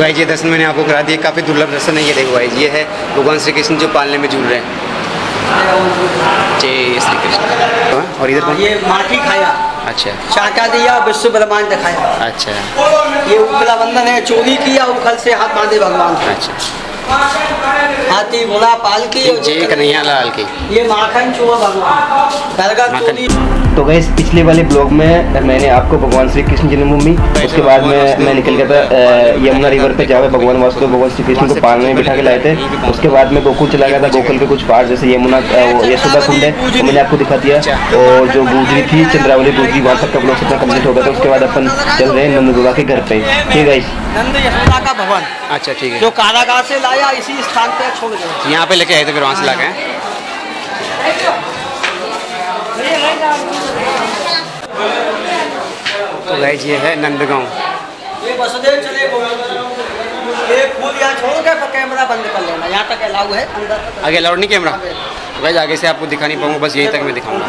भाई जी दर्शन मैंने आपको करा दिए काफ़ी दुर्लभ दर्शन है ये देखो भाई ये है भगवान श्री कृष्ण जो पालने में झूल रहे हैं। जय श्री कृष्ण हाँ, और इधर हाँ, ये माटी खाया। अच्छा। चाटा दिया विश्व ब्रह्मांड दिखाया। अच्छा। ये उपला बंधन है चोरी किया उखल से हाथ बांधे भगवान। अच्छा। हाथी घोड़ा पाल की और जय कन्हैया लाल की। ये माखन चुआ भगवान तो गई पिछले वाले ब्लॉग में मैंने आपको भगवान श्री कृष्ण जन्मभूमि उसके बाद में मैं निकल गया था यमुना रिवर पे जाकर भगवान वास्तव भगवान श्री कृष्ण को पालने में बिठा के लाए थे। उसके बाद में गोकुल चला गया था गोकुल के कुछ पहाड़ जैसे यमुना यशोदा कुंड है वो मैंने आपको दिखा दिया। और जो गुजरी थी चंद्रावली गुजरी वहाँ तक का ब्लॉग अपना कंप्लीट हो गया था। उसके बाद अपन चल रहे हैं नंदुर्गा के घर पे। ठीक है नंद यशोदा का भवन। अच्छा ठीक है। जो कारागार से लाया इसी स्थान पे छोड़ गया यहाँ पे लेके आए थे फिर वहाँ से ला के तो गाइज़ ये है नंदगांव। ये वसुदेव चले ये फूल यहाँ छोड़ के कैमरा बंद कर लेना। यहाँ तक अलाउ है? अंदर आगे अलाउड नहीं कैमरा? गाइज़ आगे से आपको दिखा नहीं पाऊँगा बस यहीं तक मैं दिखाऊँगा।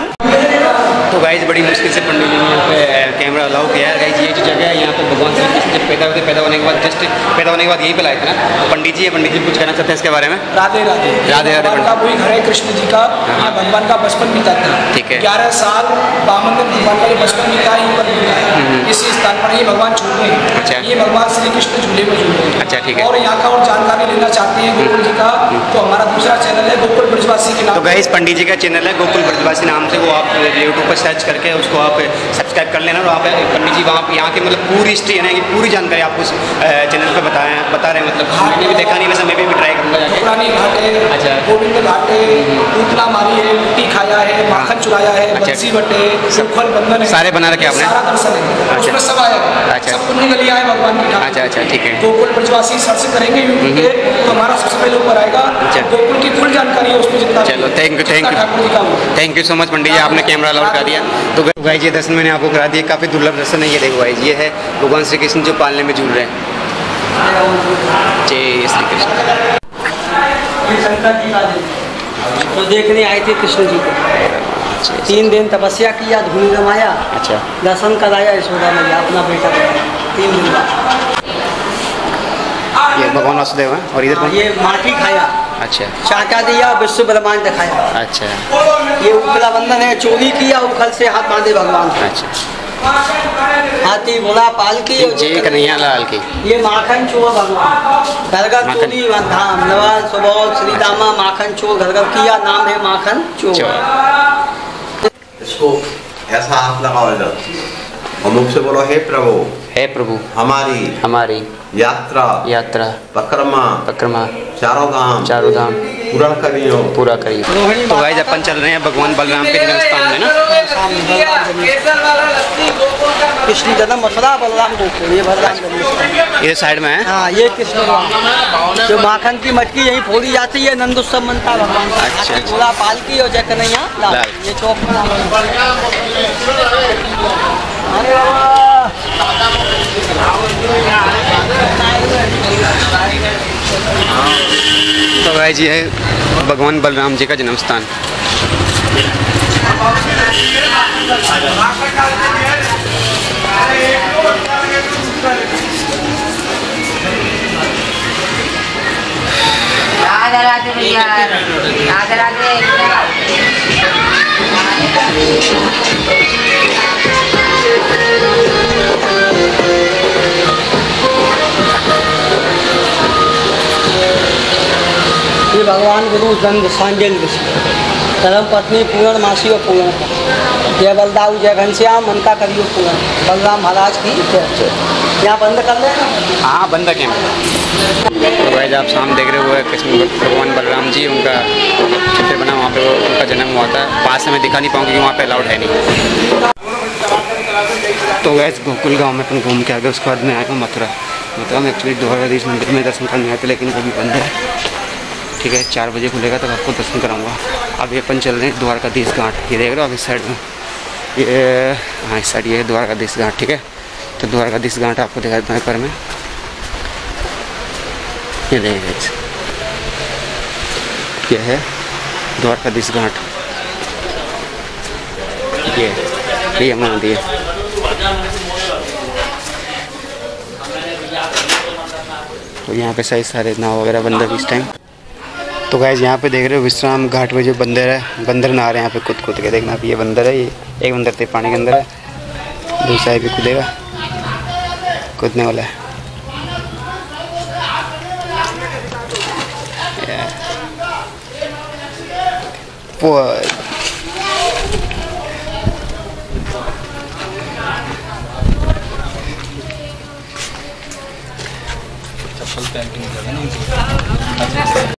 तो गाइज़ बड़ी मुश्किल से पंडित जी ने यहाँ पे कैमरा अलाउ किया है। गाइज़ ये जो जगह है यहाँ पे भगवान श्री कृष्ण जब पैदा हुए थे पैदा होने के बाद जस्ट पैदा होने के बाद यहीं पे लाए थे ना? पंडित जी है पंडित जी कुछ कहना चाहते हैं इसके बारे में? राधे राधे। राधे राधे का वही घर है कृष्ण जी का यहाँ भगवान का बचपन बीता था। ठीक है। ग्यारह साल बामन भगवान का बचपन बीता है यहीं पर बीता है इसी स्थान पर ये भगवान रहे हम्म। अच्छा। ये भगवान श्री कृष्ण झूले में झूल हैं। अच्छा, ठीक है। और यहाँ का और जानकारी लेना चाहते हैं गोकुल जी का तो हमारा दूसरा चैनल है गोकुल ब्रजवासी के तो नाम पंडित जी का चैनल है गोकुल ब्रजवासी नाम से वो आप यूट्यूब पर सर्च करके उसको आप सब्सक्राइब कर लेना और वहाँ पे पंडित जी वहाँ यहाँ की मतलब पूरी हिस्ट्री है ना कि पूरी जानकारी आपको उस चैनल पर बताए बता रहे हैं मतलब मैंने भी देखा नहीं वैसे मैं भी ट्राई करूँगा पुरानी घाट है अच्छा। गोविंद घाट है पूतना मारी है मिट्टी खाया है माखन चुराया है अच्छा। बटे सुखल बंधन सारे बना रखे आपने? सारा दर्शन है उसमें सब आया अच्छा। सब पुण्य गलियाँ है भगवान की अच्छा अच्छा ठीक है गोकुल ब्रजवासी सर्च करेंगे यूट्यूब पे तो हमारा सबसे पहले ऊपर आएगा अच्छा। गोकुल की फुल जानकारी है उसमें जितना चलो, thank you, thank you. Thakur ji का वो। Thank you so much Pandit ji आपने कैमरा अलाउड कर दिया। तो भाई जी दर्शन मैंने आपको करा दिया। काफ़ी दुर्लभ दर्शन है ये देखो भाई ये है भगवान श्री कृष्ण जो पालने में झूल रहे हैं। जय श्री कृष्ण। ये जो देखने आए थे कृष्ण जी को। तीन दिन तपस्या किया धूल रमाया अच्छा। दर्शन कराया यशोदा मैया अपना बेटा तीन दिन बाद। ये भगवान वासुदेव है और इधर हाँ, ये माटी खाया। अच्छा। चाटा दिया विश्व ब्रह्मांड दिखाया। अच्छा। ये उपला बंधन है चोरी किया उखल से हाथ बांधे भगवान। अच्छा। हाथी घोड़ा पाल की जय कन्हैया लाल की। ये माखन चोर भगवान। घर चोरी धाम नवाज़ सुबोध श्री दामा माखन चोर घर किया नाम है माखन चोर। चोर। इसको ऐसा हाथ लगाओ इधर। और मुख से बोलो हे प्रभु हे प्रभु हमारी हमारी यात्रा यात्रा पकरमा पक्रमा चारों धाम। चारों धाम। पूरा करियो। पूरा करिए रोहिणी तो गाइस अपन चल रहे हैं भगवान बलराम के जन्म स्थान में ना। कृष्ण जन्म मथुरा बलराम गोकुल ये बलराम जन्म इधर साइड में है? हाँ ये कृष्ण भगवान जो माखन की मटकी यही फोड़ी जाती है नंद उत्सव मनता भगवान का। अच्छा, हाथी अच्छा। घोड़ा पाल की और जय कन्हैया। ये चौक का गाइस ये है भगवान बलराम जी का जन्म स्थान भैया ये भगवान गुरु दंड सांजल ऋषि। धर्म पत्नी पूर्ण मासी और पूर्ण जय बलदाऊ, जय घनश्याम मनता करियो पूर्ण। बलराम महाराज की यहाँ बंद कर लेना हाँ बंद है कैमरा तो आप शाम देख रहे हुए कृष्ण भगवान बलराम जी। उनका चित्र बना, वहाँ पे वो उनका जन्म हुआ था। पास मैं दिखा नहीं पाऊँ क्योंकि वहाँ पे अलाउड है नहीं। तो गैस गोकुल गाँव में अपन घूम के आ गए, उसके बाद मैं आया हूँ मथुरा। मथुरा में एक्चुअली द्वारकाधीश मंदिर में दर्शन करने आए थे, लेकिन वो भी बंद है। ठीक है, चार बजे खुलेगा तब आपको दर्शन कराऊँगा। अभी अपन चल रहे हैं द्वारकाधीश घाट। ये देख रहे हो आप इस साइड में? ये हाँ इस साइड ये है द्वारकाधीश घाट, ठीक है? तो द्वारकाधीश घाट आपको दिखा देता हूँ पर में। ये देखिए ये है द्वारकाधीश घाट। ये ये यमुना नदी है यहाँ पे सही सारे नाव वगैरह बंद है इस टाइम तो गैस यहाँ पे देख रहे हो विश्राम घाट में जो बंदर है, बंदर नहा रहे हैं यहाँ पे कूद कूद के। देखना अभी ये बंदर है, ये एक बंदर थे, पानी के अंदर है। दूसरा भी कूदेगा। कूदने वाला है। वो